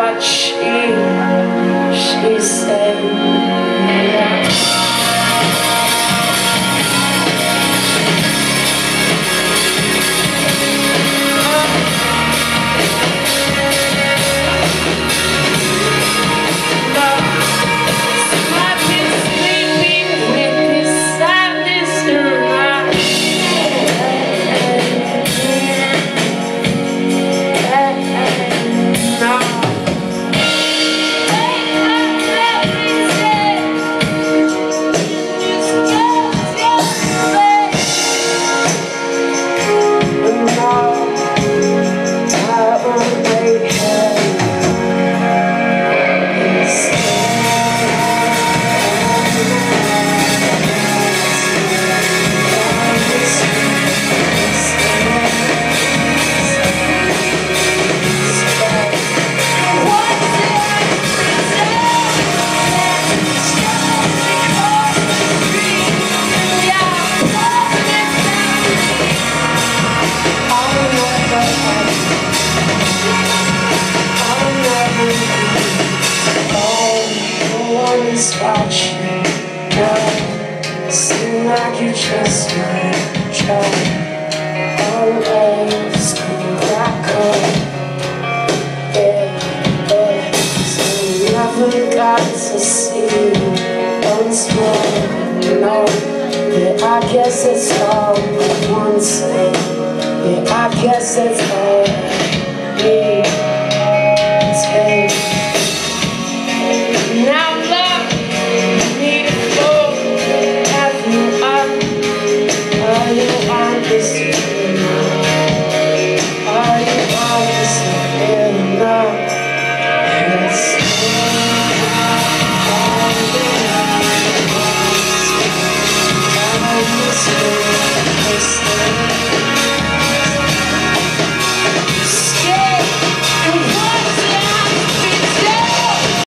what she, she said. Watching now Seem like you just might try. Always come back up Yeah, So never got to see you more yeah, I guess it's all one say Yeah, I guess it's all